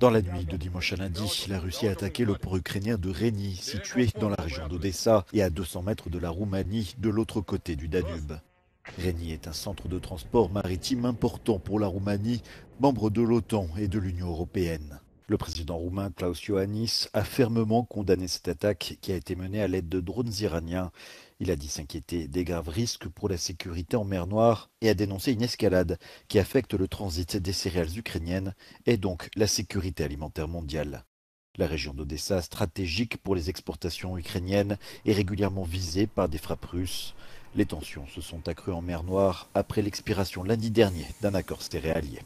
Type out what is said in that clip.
Dans la nuit de dimanche à lundi, la Russie a attaqué le port ukrainien de Reni, situé dans la région d'Odessa et à 200 mètres de la Roumanie, de l'autre côté du Danube. Reni est un centre de transport maritime important pour la Roumanie, membre de l'OTAN et de l'Union européenne. Le président roumain Klaus Iohannis a fermement condamné cette attaque qui a été menée à l'aide de drones iraniens. Il a dit s'inquiéter des graves risques pour la sécurité en mer Noire et a dénoncé une escalade qui affecte le transit des céréales ukrainiennes et donc la sécurité alimentaire mondiale. La région d'Odessa, stratégique pour les exportations ukrainiennes, est régulièrement visée par des frappes russes. Les tensions se sont accrues en mer Noire après l'expiration lundi dernier d'un accord céréalier.